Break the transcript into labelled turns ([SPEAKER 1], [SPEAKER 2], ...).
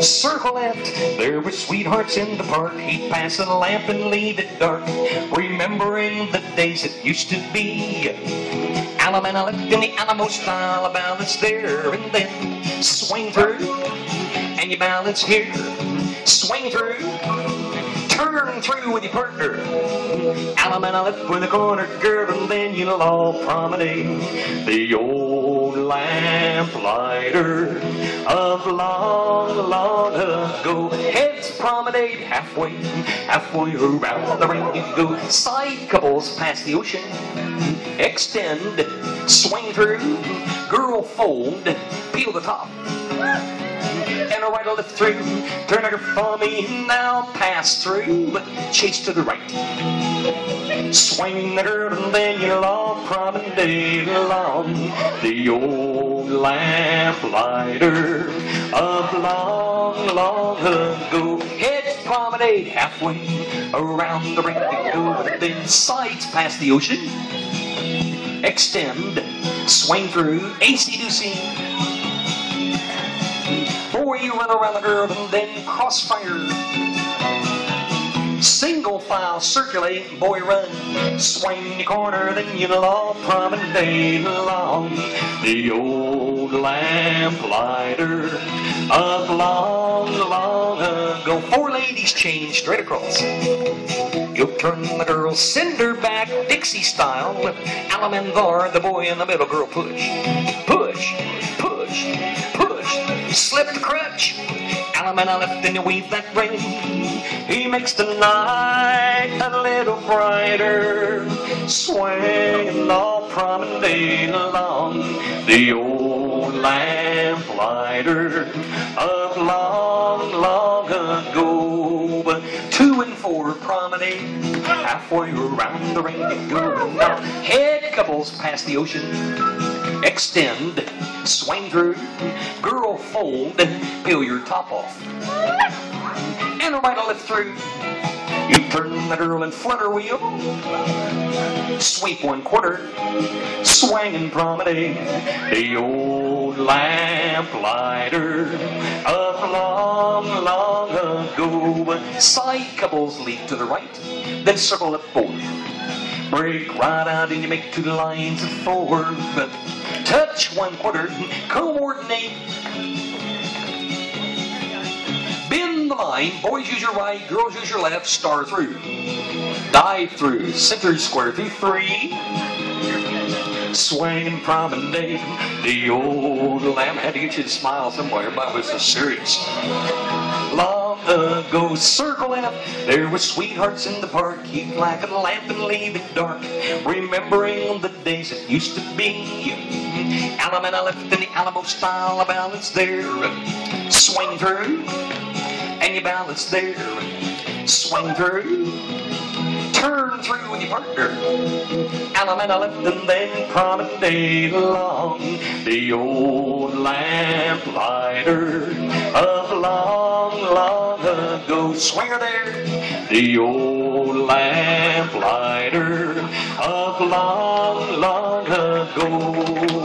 [SPEAKER 1] Circle left, there were sweethearts in the park. He'd pass a lamp and leave it dark, remembering the days it used to be. Allemande left in the Alamo style, a balance there and then swing through, and you balance here, swing through, turn through with your partner. Allemande left with a corner girl, and then you'll all promenade the old lamplighter of long, long ago. Heads promenade halfway, halfway around the ring you go. Side couples past the ocean, extend, swing through, girl fold, peel the top. And a right, a left through, turn her for me, now pass through, chase to the right. Swing the girl and then you'll all promenade along the old lamplighter of long, long ago. Heads promenade halfway around the ring to go, then sides past the ocean. Extend, swing through, AC. Boy, you run around the girl and then crossfire. Single file, circulate, boy run, swing the corner, then you'll all promenade along the old lamplighter of long, long ago. Four ladies chain straight across. You'll turn the girl cinder back, Dixie style, with Allemande thar, the boy in the middle, girl push, push, push, slip the clutch. Allemande left and you weave that ring. He makes the night a little brighter, swinging all promenade along the old lamplighter of long, long ago. But two and four promenade halfway around the ring. Head couples past the ocean extend, swing through, girl fold, peel your top off. And a right a left through. You turn the girl and flutter wheel. Sweep one quarter, swing and promenade. The old lamplighter of long, long ago. Side couples leap to the right, then circle up four. Break right out and you make two lines of four. Touch one quarter, coordinate. Bend the line, boys use your right, girls use your left, star through. Dive through, center square through three. Swing and promenade, the old lamb had to get you to smile somewhere, but it was so serious. Long ago, circle left, there were sweethearts in the park. He'd like a lamp and leave it dark, that used to be. Allemande left in the Alamo style, a balance there. Swing through, and you balance there. Swing through, turn through with your partner. Allemande left and then promenade along the old lamplighter of long, long ago. Swinger there, the old lamplighter of long, long go.